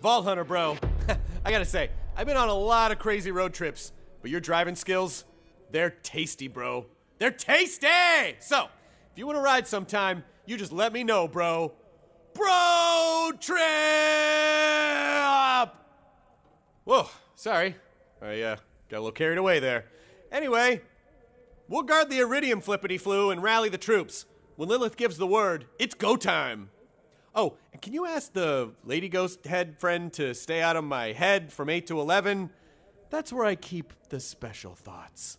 Vault Hunter, bro. I gotta say, I've been on a lot of crazy road trips, but your driving skills, they're tasty, bro. They're tasty! So, if you wanna ride sometime, you just let me know, bro. Bro trip! Whoa, sorry. I uh, got a little carried away there. Anyway, we'll guard the Iridium flippity flu and rally the troops. When Lilith gives the word, it's go time. Oh, and can you ask the Lady Ghost head friend to stay out of my head from 8 to 11? That's where I keep the special thoughts.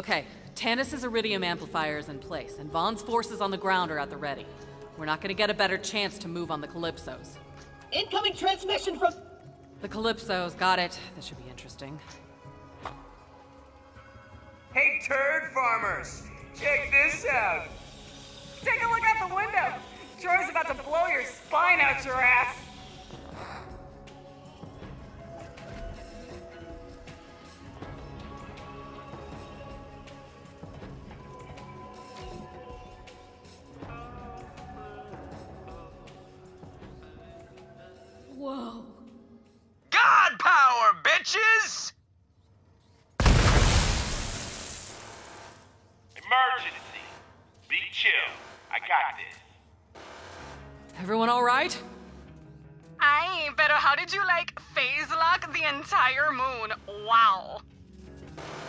Okay, Tannis's Iridium amplifier is in place, and Vaughn's forces on the ground are at the ready. We're not gonna get a better chance to move on the Calypsos. Incoming transmission from. The Calypsos, got it. This should be interesting. Hey, turd farmers! Check this out! Take a look out the window! Troy's about to blow your spine out your ass! Chill. I got this. Everyone alright? Aye, but how did you like phase lock the entire moon? Wow.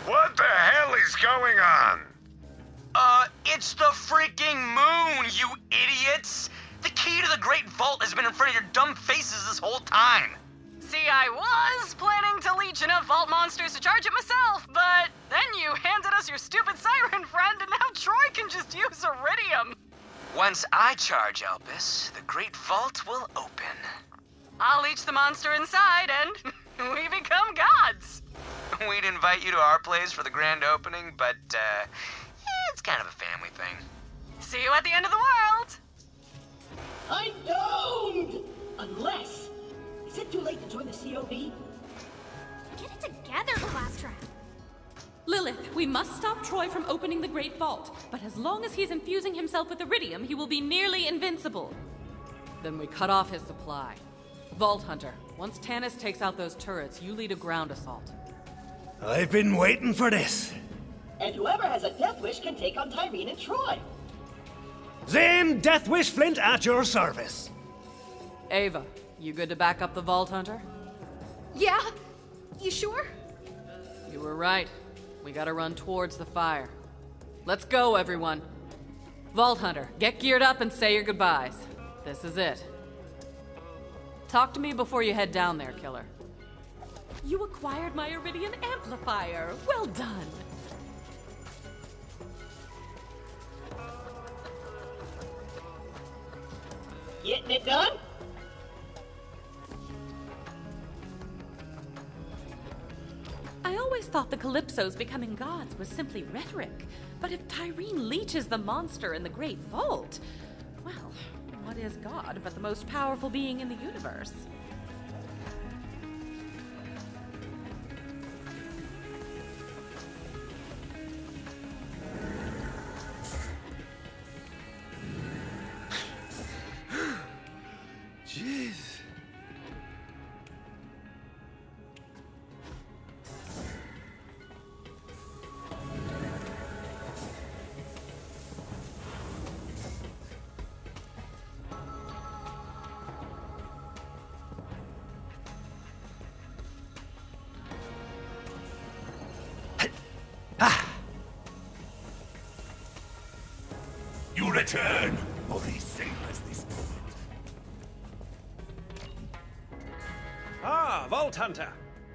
What the hell is going on? Uh, it's the freaking moon, you idiots! The key to the Great Vault has been in front of your dumb faces this whole time. See, I was planning to leech enough vault monsters to charge it myself, but then you handed us your stupid siren friend, and now Troy can just use Iridium. Once I charge Elpis, the Great Vault will open. I'll leech the monster inside, and we become gods. We'd invite you to our place for the grand opening, but, uh, it's kind of a family thing. See you at the end of the world. I don't! Unless. Is it too late to join the COV? Get it together, Claptrap. Lilith, we must stop Troy from opening the Great Vault, but as long as he's infusing himself with iridium, he will be nearly invincible. Then we cut off his supply. Vault Hunter, once Tannis takes out those turrets, you lead a ground assault. I've been waiting for this. And whoever has a death wish can take on Tyreen and Troy. Then, Death Wish Flint at your service. Ava, you good to back up the Vault Hunter? Yeah? You sure? You were right. We gotta run towards the fire. Let's go, everyone. Vault Hunter, get geared up and say your goodbyes. This is it. Talk to me before you head down there, Killer. You acquired my Iridium amplifier. Well done. Getting it done? I always thought the Calypsos becoming gods was simply rhetoric. But if Tyreen leeches the monster in the Great Vault, well, what is God but the most powerful being in the universe? You return, or these sailors this moment. Ah, Vault Hunter.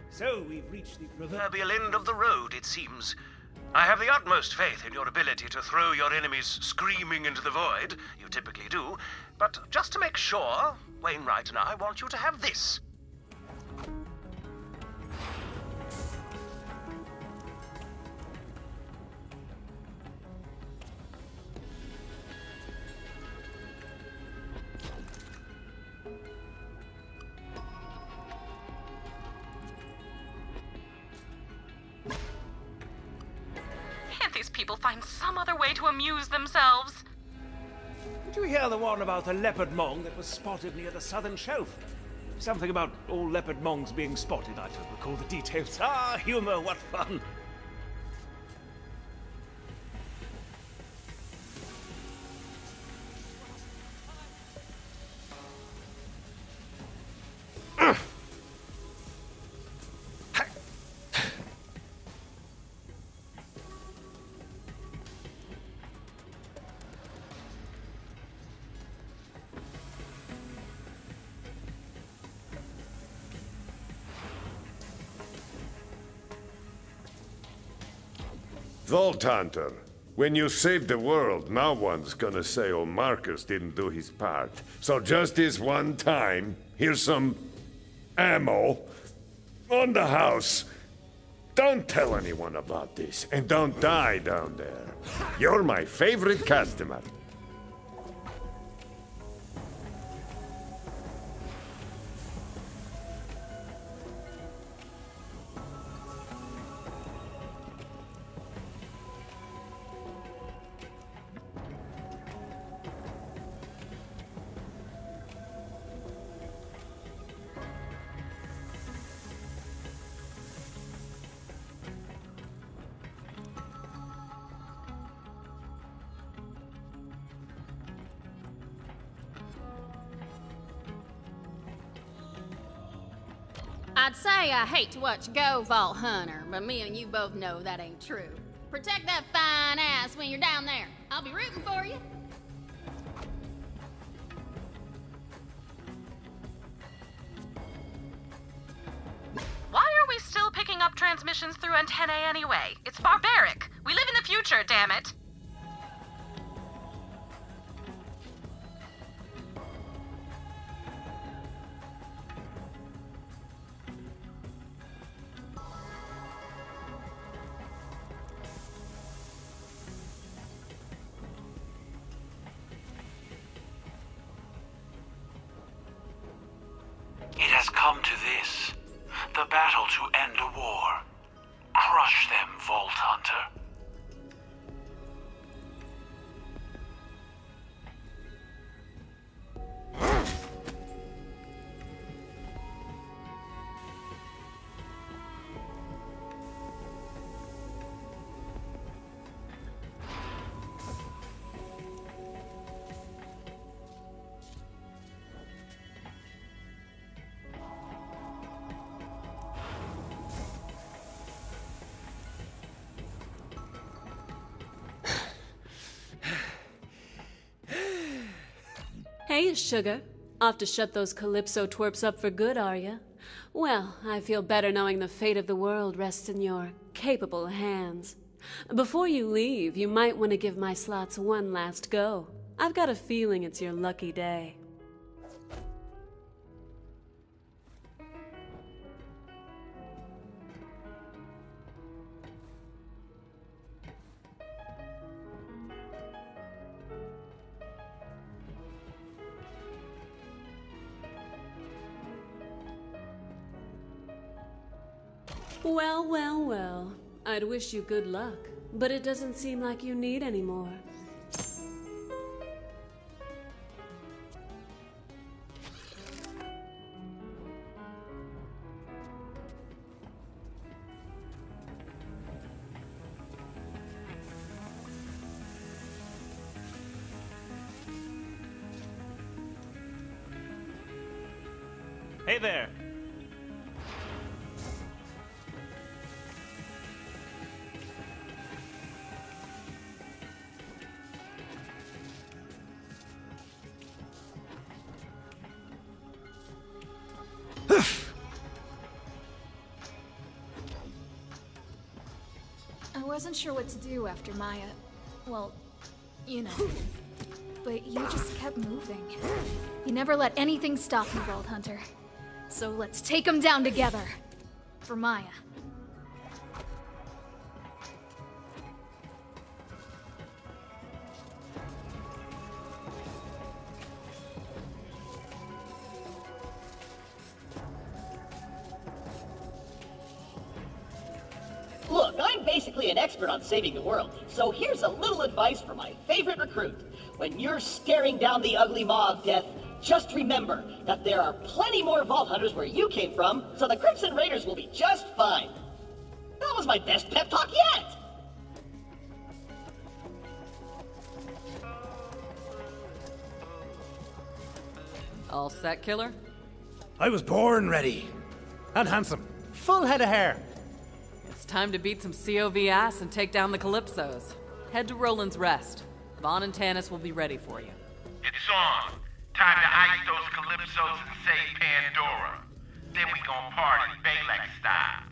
So we've reached the proverbial end of the road, it seems. I have the utmost faith in your ability to throw your enemies screaming into the void. You typically do. But just to make sure, Wainwright and I want you to have this. These people find some other way to amuse themselves? Did you hear the one about the leopard mong that was spotted near the southern shelf? Something about all leopard mongs being spotted. I don't recall the details. Ah, humor, what fun! Vault Hunter, when you save the world, no one's gonna say old Marcus didn't do his part. So just this one time, here's some ammo on the house. Don't tell anyone about this, and don't die down there. You're my favorite customer. I'd say I hate to watch go, Vault Hunter, but me and you both know that ain't true. Protect that fine ass when you're down there. I'll be rooting for you. Why are we still picking up transmissions through antennae anyway? It's barbaric. We live in the future, damn it. Come to this. The battle to end a war. Crush them, Vault Hey, Sugar. Off to shut those Calypso twerps up for good, are ya? Well, I feel better knowing the fate of the world rests in your capable hands. Before you leave, you might want to give my slots one last go. I've got a feeling it's your lucky day. Well, well, well. I'd wish you good luck, but it doesn't seem like you need any more. Hey there. Wasn't sure what to do after Maya. Well, you know. But you just kept moving. You never let anything stop you, Vault Hunter. So let's take them down together. For Maya. Basically an expert on saving the world, so here's a little advice for my favorite recruit. When you're staring down the ugly maw of death, just remember that there are plenty more Vault Hunters where you came from, so the Crimson Raiders will be just fine. That was my best pep talk yet! All set, killer? I was born ready. And handsome. Full head of hair. It's time to beat some COV ass and take down the Calypsos. Head to Roland's Rest. Vaughn and Tannis will be ready for you. It's on. Time to ice those Calypsos and save Pandora. Then we gon' party Balak style.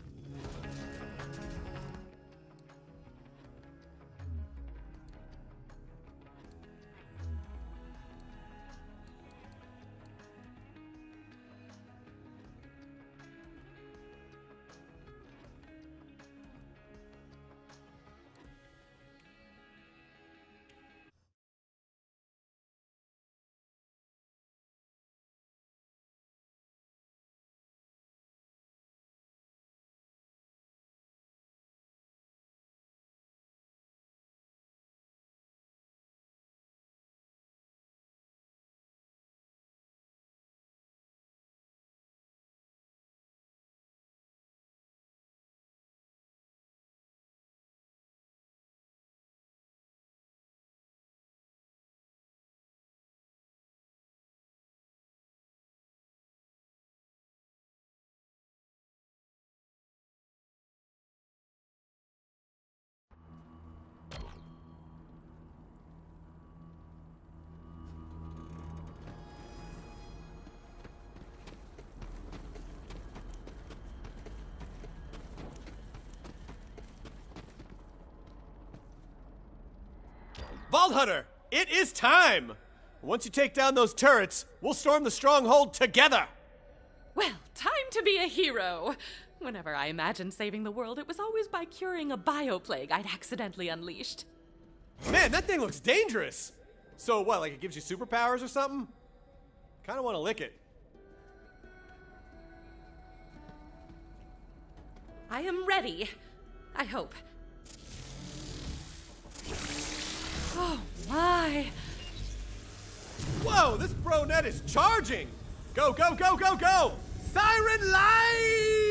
Vault Hunter, it is time! Once you take down those turrets, we'll storm the stronghold together! Well, time to be a hero. Whenever I imagined saving the world, it was always by curing a bioplague I'd accidentally unleashed. Man, that thing looks dangerous! So, what, like it gives you superpowers or something? Kinda wanna lick it. I am ready. I hope. Oh my. Whoa, this pro net is charging! Go, go, go, go, go! Siren Light!